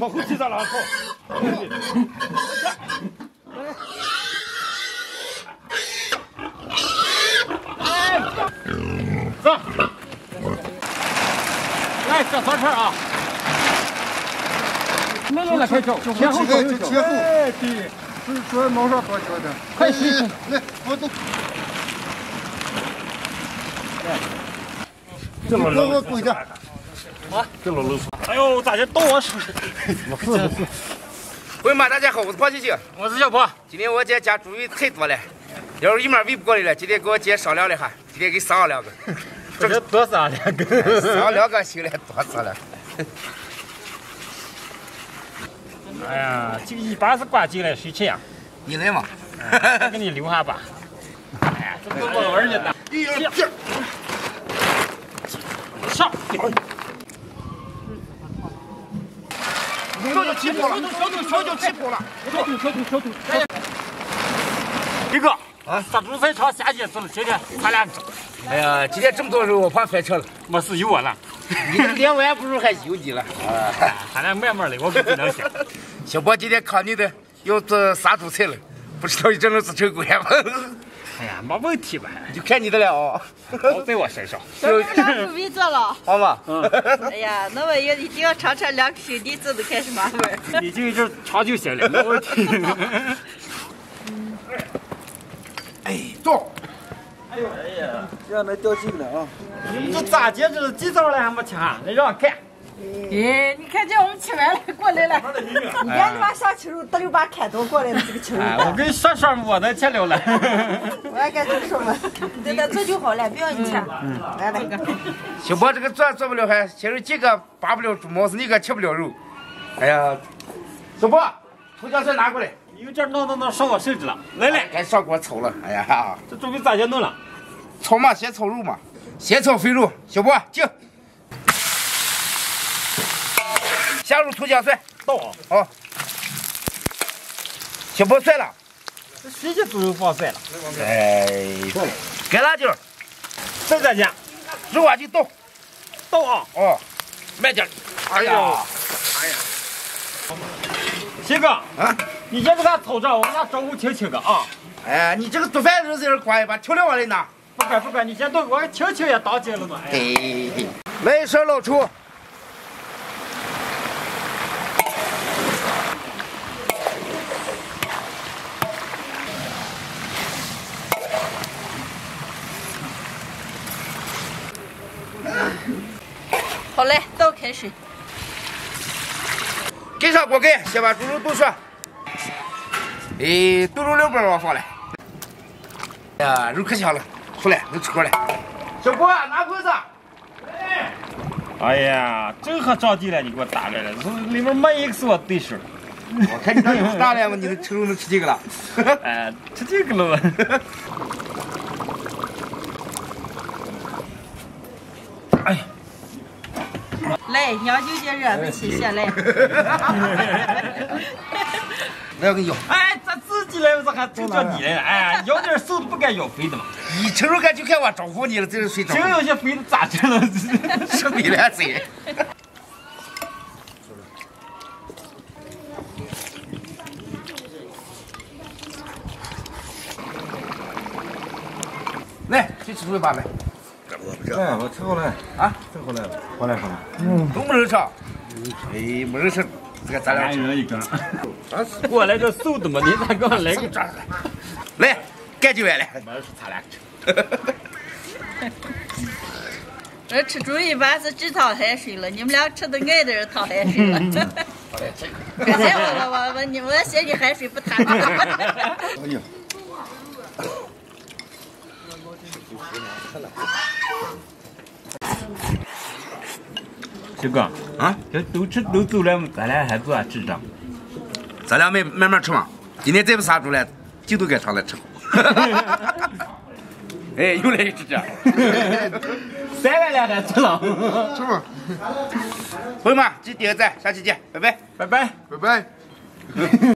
往后踢咋了？跑！走，来这三圈啊！来来来，快走，前后走，前后。哎，对，是说毛上多脚的，快洗洗，来，我都。这老冷，我。啊，这老冷。哎呦，咋就倒我手。朋友们，大家好，我是胖姐姐，我是小波。今天我姐家猪喂太多了，要是一面喂不过来了，今天给我姐商量了哈，今天给杀了两个。这个多杀两个，杀两个行了，多杀了。哎呀，这个一般是挂进来谁吃呀？你来嘛，给你留下吧。哎呀，这么多玩意儿呢。上。小就起泡了，小就小就起泡了，小肚小肚小肚。李哥，啊，杀猪菜场下节子了，今天咱俩。哎呀，今天这么多肉，我怕翻车了。没事，有我了。你两万不如还有你了。咱俩慢慢来，我可不能行。小波今天看你的要做杀猪菜了，不知道你这能做成功吗？哎呀，没问题吧？就看你的了啊，包在我身上。小哥俩不会做了，好吗？哎呀，那我也一定要尝尝两个兄弟做的开什么味儿。你就一直尝就行了，没问题。哎，走。哎呦，哎呀，这样能掉劲了啊！你们这咋接这几早了还没吃？你让看。哎，你看见我们吃完了过来了。你看你把上青肉得溜把砍刀过来了，这个青肉。我跟你说说，我能吃了了。我也该这么说嘛。等等做就好了，不要你吃。来来个。小波这个做做不了还，其实这个拔不了猪毛，是那个吃不了肉。哎呀，小波，葱姜蒜拿过来。你有点弄弄弄上我手指了。来来，该上锅炒了。哎呀，这准备咋就弄了？炒嘛，先炒肉嘛，先炒肥肉。小波进。下入葱姜蒜，倒啊！小波碎了，这谁家猪肉放碎了？哎，干辣椒，再再加，肉啊就倒，倒啊！哦，慢点。哎呀，哎呀，鑫哥啊，你先给他炒着，我给他招呼请请个啊！哎，你这个做饭的人在这管把调料往里拿。不管不管，你先动，我请请也当紧了嘛。哎，来一勺老抽。好嘞，倒开水，盖上锅盖，先把猪肉炖熟。哎，炖肉两包往放来。哎呀，肉可香了，出来能吃锅了。小郭，拿筷子。哎。哎呀，正好着地了，你给我打来了，里面没一个是我对手。我看你胆子大了嘛，你能吃肉能吃这个了？哎，吃这个了。哎。来，娘舅姐惹不起先来。来，我给你舀。哎，咱自己来，我咋还就叫你来了？哎，要点瘦的不该要肥的嘛。你吃肉干就看我招呼你了，这是谁招呼？真有些肥的咋吃了？吃肥了谁？来，去吃肉吧来。哎，我吃过了啊，吃过了，好了好了。嗯，都没人吃。哎，没人吃，这个咱俩一人一根。我来个素的嘛，你咋给我来个这的？来，干就完了。没事，咱俩吃。我吃猪尾巴是只淌海水了，你们俩吃的爱的人淌海水了。刚才我我我我你们嫌你海水不淌。哎呦。小哥啊，这都吃都走了，咱俩还做啥吃着？咱俩慢慢慢吃嘛。今天再不杀猪了，就都该上来吃。哎，又来一只这。三万两还吃了，吃嘛。朋友们，记得点个赞，下期见，拜拜，拜拜，拜拜。